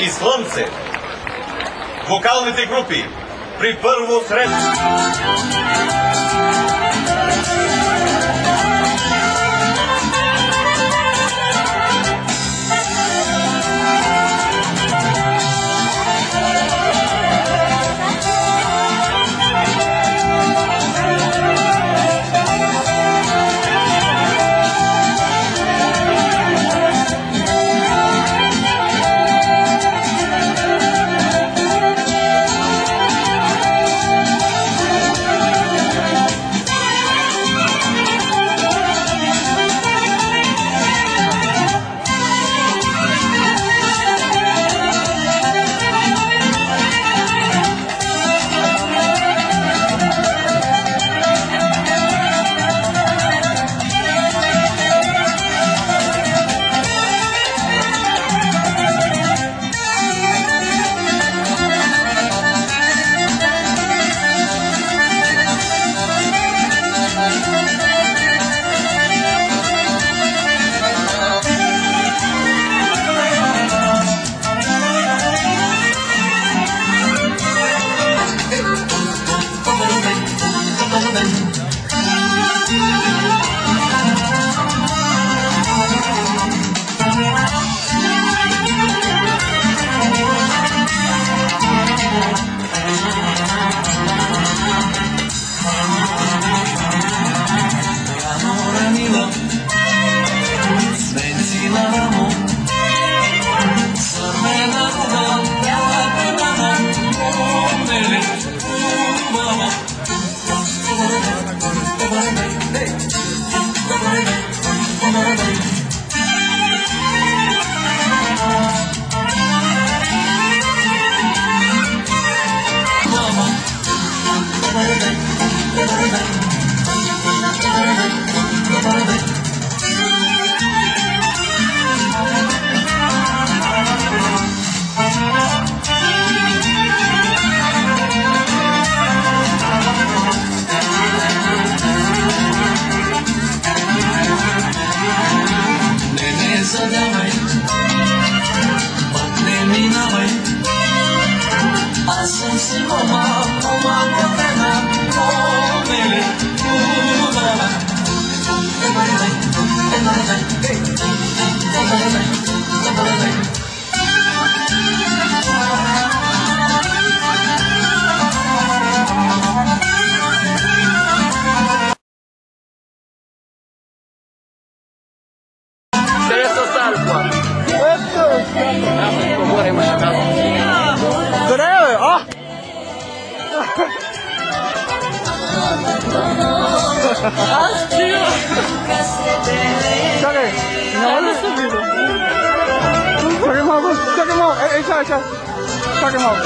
и Слънце. Вокалните групи при първо сред. 等 No ale sobie. Czekaj mało, czekaj mało, ej, ej, czekaj, czekaj. Czekaj mało.